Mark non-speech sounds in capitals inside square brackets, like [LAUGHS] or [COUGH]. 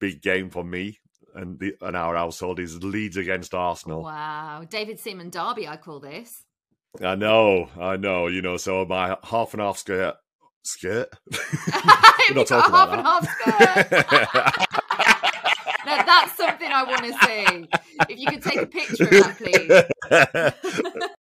big game for me and the and our household is Leeds against Arsenal. Wow, David Seaman Derby, I call this. I know, I know. You know, so my half and half skirt, skirt. [LAUGHS] We're not [LAUGHS] talking about that. now, [LAUGHS] that's something I want to see. If you could take a picture of that, please.